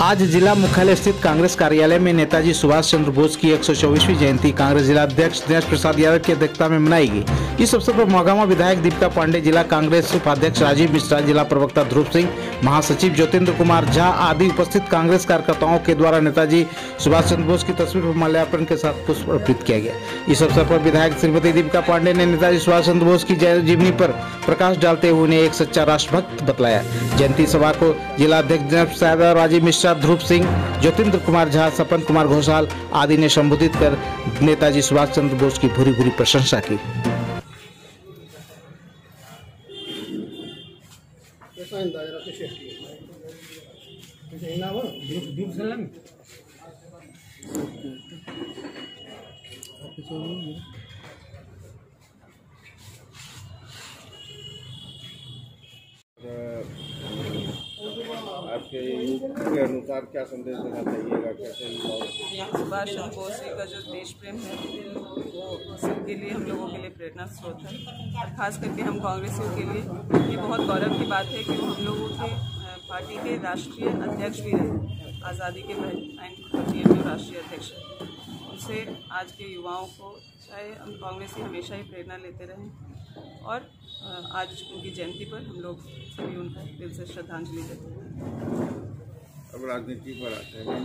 आज जिला मुख्यालय स्थित कांग्रेस कार्यालय में नेताजी सुभाष चंद्र बोस की 124वीं जयंती कांग्रेस जिला अध्यक्ष दिनेश प्रसाद यादव की अध्यक्षता में मनाई गई। इस अवसर पर मोहगामा विधायक दीपिका पांडे, जिला कांग्रेस उपाध्यक्ष राजीव मिश्रा, जिला प्रवक्ता ध्रुव सिंह, महासचिव ज्योतिन्द्र कुमार झा आदि उपस्थित कांग्रेस कार्यकर्ताओं के द्वारा नेताजी सुभाष चंद्र बोस की तस्वीर पर माल्यार्पण के साथ पुष्प अर्पित किया गया। इस अवसर पर विधायक श्रीमती दीपिका पांडे ने नेताजी सुभाष चंद्र बोस की जय जीवनी पर प्रकाश डालते हुए उन्हें एक सच्चा राष्ट्रभक्त बतलाया। जयंती सभा को जिला अध्यक्ष राजीव मिश्रा, ध्रुव सिंह, ज्योतिंद्र कुमार झा, सपन कुमार घोषाल आदि ने संबोधित कर नेताजी सुभाष चंद्र बोस की भूरी भूरी प्रशंसा की। कसा आहे आपके के अनुसार क्या संदेश देना चाहिएगा, कैसे सुभाष चंद्र बोस जी का जो देश प्रेम है, वो सबके लिए, हम लोगों के लिए प्रेरणा स्रोत है। और खास करके हम कांग्रेसियों के लिए, ये बहुत गौरव की बात है कि वो हम लोगों के पार्टी के राष्ट्रीय अध्यक्ष भी रहे आज़ादी के नाइनटीन थर्टी एट राष्ट्रीय अध्यक्ष उनसे आज के युवाओं को चाहे हम कांग्रेसी हमेशा ही प्रेरणा लेते रहें और आज उनकी जयंती पर हम लोग सभी उनका दिल से श्रद्धांजलि देते हैं। अब राजनीति पर आते हैं।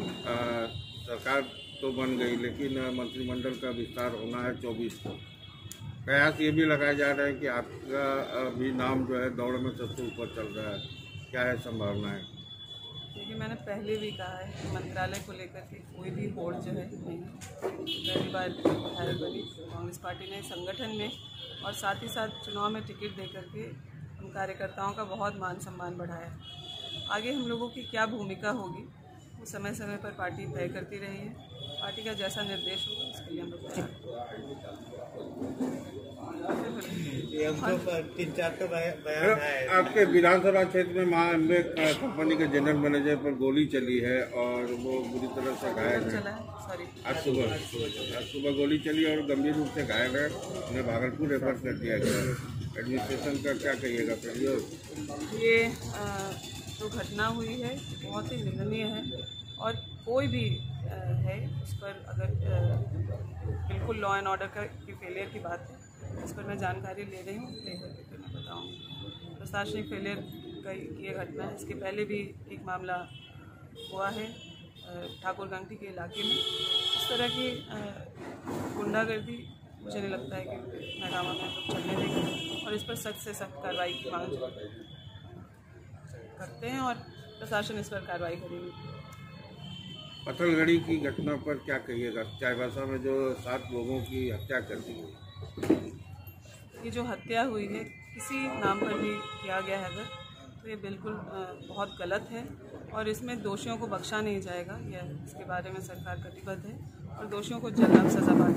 सरकार तो बन गई, लेकिन मंत्रिमंडल का विस्तार होना है चौबीस को। प्रयास ये भी लगाए जा रहे हैं कि आपका भी नाम जो है दौड़ में सबसे ऊपर चल रहा है। क्या है संभावनाएँ? देखिए, मैंने पहले भी कहा है कि मंत्रालय को लेकर के कोई भी होड़ जो है, नहीं। पहली बार विधायक बनी कांग्रेस पार्टी ने संगठन में और साथ ही साथ चुनाव में टिकट दे करके हम कार्यकर्ताओं का बहुत मान सम्मान बढ़ाया। आगे हम लोगों की क्या भूमिका होगी, वो समय समय पर पार्टी तय करती रही है। पार्टी का जैसा निर्देश होगा उसके लिए हम लोग तो बयान आपके विधानसभा क्षेत्र में महा अम्बे कंपनी के जनरल मैनेजर पर गोली चली है और वो बुरी तरह से घायल है। आज सुबह आज सुबह गोली चली और गंभीर रूप से घायल है। उन्हें भागलपुर रेफर कर दिया गया एडमिनिस्ट्रेशन का क्या कहिएगा ये जो घटना हुई है बहुत ही निंदनीय है। और कोई भी है, उस पर अगर बिल्कुल लॉ एंड ऑर्डर का की फेलियर की बात है इस पर मैं जानकारी ले रही हूँ ले करके फिर मैं बताऊँगी। प्रशासनिक फेलियर का की ये घटना है, इसके पहले भी एक मामला हुआ है ठाकुर ठाकुरगंगटी के इलाके में। इस तरह की गुंडागर्दी मुझे नहीं लगता है कि मैदामा में लोग चलने देंगे और इस पर सख्त से सख्त कार्रवाई की मांग करते हैं और प्रशासन इस पर कार्रवाई करेगी। पथलगड़ी की घटना पर क्या कहिएगा? चाईबासा में जो सात लोगों की हत्या कर दी गई। ये जो हत्या हुई है, किसी नाम पर भी किया गया है अगर तो ये बिल्कुल बहुत गलत है और इसमें दोषियों को बख्शा नहीं जाएगा। यह इसके बारे में सरकार कटिबद्ध है और दोषियों को जल्द सजा पाई